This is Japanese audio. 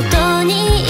音に